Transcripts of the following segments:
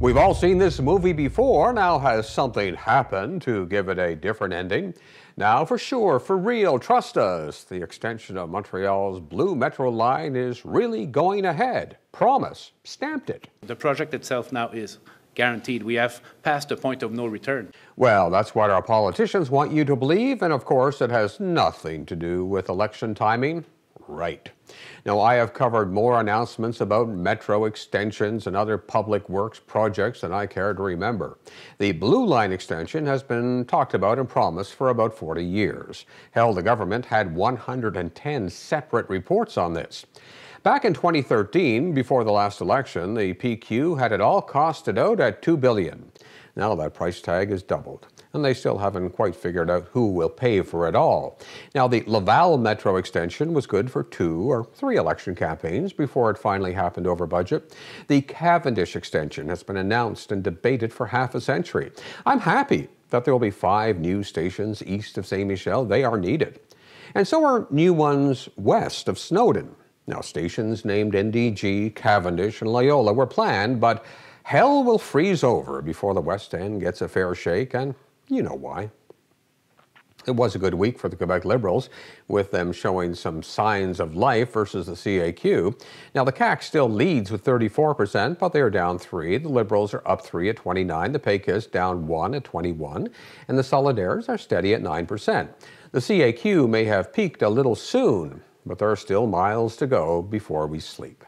We've all seen this movie before. Now, has something happened to give it a different ending? Now, for sure, for real, trust us, the extension of Montreal's Blue Metro line is really going ahead. Promise, stamped it. The project itself now is guaranteed. We have passed the point of no return. Well, that's what our politicians want you to believe, and of course, it has nothing to do with election timing right. Now, I have covered more announcements about metro extensions and other public works projects than I care to remember. The Blue Line extension has been talked about and promised for about 40 years. Hell, the government had 110 separate reports on this. Back in 2013, before the last election, the PQ had it all costed out at $2 billion. Now that price tag has doubled and they still haven't quite figured out who will pay for it all. Now, the Laval Metro extension was good for two or three election campaigns before it finally happened over budget. The Cavendish extension has been announced and debated for half a century. I'm happy that there will be five new stations east of St. Michel. They are needed. And so are new ones west of Snowdon. Now, stations named NDG, Cavendish, and Loyola were planned, but hell will freeze over before the West End gets a fair shake, and you know why. It was a good week for the Quebec Liberals, with them showing some signs of life versus the CAQ. Now, the CAQ still leads with 34%, but they are down three. The Liberals are up three at 29, the Péquistes down one at 21, and the Solidaires are steady at 9%. The CAQ may have peaked a little soon, but there are still miles to go before we sleep.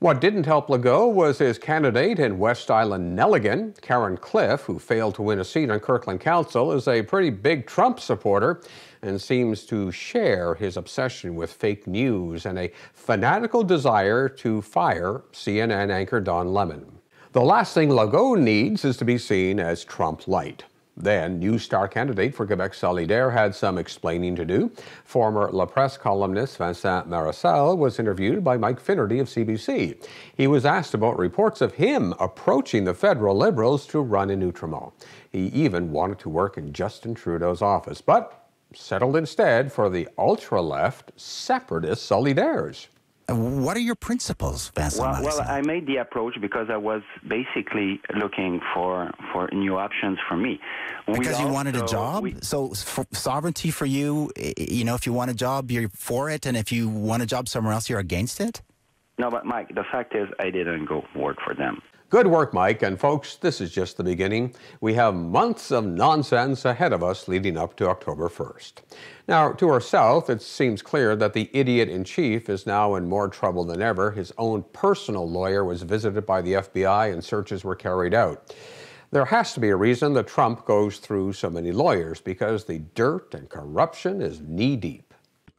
What didn't help Legault was his candidate in West Island Nelligan, Karen Cliffe, who failed to win a seat on Kirkland Council, is a pretty big Trump supporter and seems to share his obsession with fake news and a fanatical desire to fire CNN anchor Don Lemon. The last thing Legault needs is to be seen as Trump light. Then, New Star candidate for Quebec Solidaire had some explaining to do. Former La Presse columnist Vincent Marissal was interviewed by Mike Finnerty of CBC. He was asked about reports of him approaching the federal Liberals to run in Outremont. He even wanted to work in Justin Trudeau's office, but settled instead for the ultra-left separatist Solidaires. What are your principles, Vincent well, well, I made the approach because I was basically looking for for new options for me. Because we you also, wanted a job. We, so for sovereignty for you, you know, if you want a job, you're for it, and if you want a job somewhere else, you're against it. No, but Mike, the fact is, I didn't go work for them. Good work, Mike. And folks, this is just the beginning. We have months of nonsense ahead of us leading up to October 1st. Now, to our south, it seems clear that the idiot in chief is now in more trouble than ever. His own personal lawyer was visited by the FBI and searches were carried out. There has to be a reason that Trump goes through so many lawyers because the dirt and corruption is knee deep.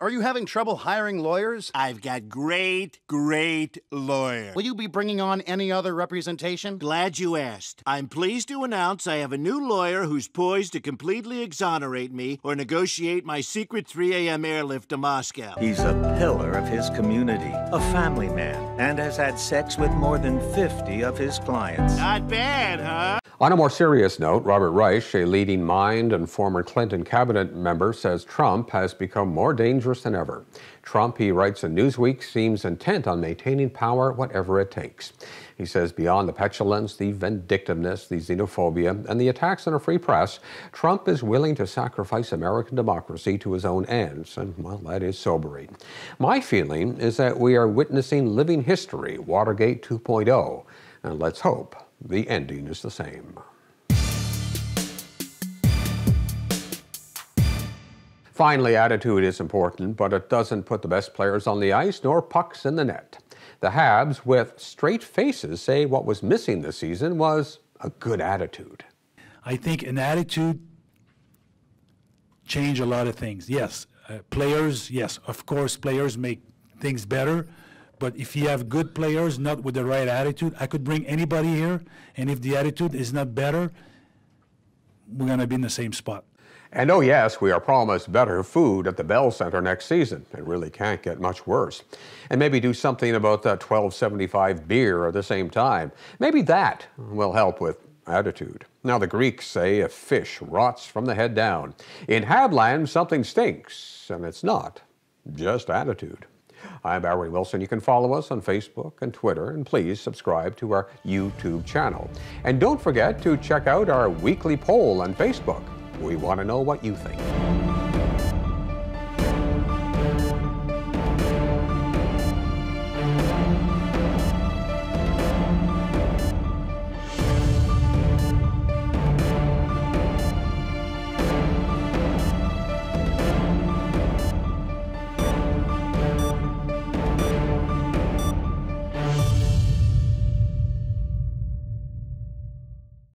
Are you having trouble hiring lawyers? I've got great, great lawyers. Will you be bringing on any other representation? Glad you asked. I'm pleased to announce I have a new lawyer who's poised to completely exonerate me or negotiate my secret 3 a.m. airlift to Moscow. He's a pillar of his community, a family man, and has had sex with more than 50 of his clients. Not bad, huh? On a more serious note, Robert Reich, a leading mind and former Clinton cabinet member, says Trump has become more dangerous than ever. Trump, he writes in Newsweek, seems intent on maintaining power whatever it takes. He says beyond the petulance, the vindictiveness, the xenophobia, and the attacks on a free press, Trump is willing to sacrifice American democracy to his own ends, and well, that is sobering. My feeling is that we are witnessing living history, Watergate 2.0, and let's hope the ending is the same. Finally, attitude is important, but it doesn't put the best players on the ice nor pucks in the net. The Habs, with straight faces, say what was missing this season was a good attitude. I think an attitude change a lot of things. Yes, uh, players, yes, of course, players make things better, but if you have good players, not with the right attitude, I could bring anybody here, and if the attitude is not better, we're going to be in the same spot. And oh, yes, we are promised better food at the Bell Center next season. It really can't get much worse. And maybe do something about that 1275 beer at the same time. Maybe that will help with attitude. Now, the Greeks say a fish rots from the head down. In Habland, something stinks, and it's not just attitude. I'm Barry Wilson. You can follow us on Facebook and Twitter, and please subscribe to our YouTube channel. And don't forget to check out our weekly poll on Facebook. We want to know what you think.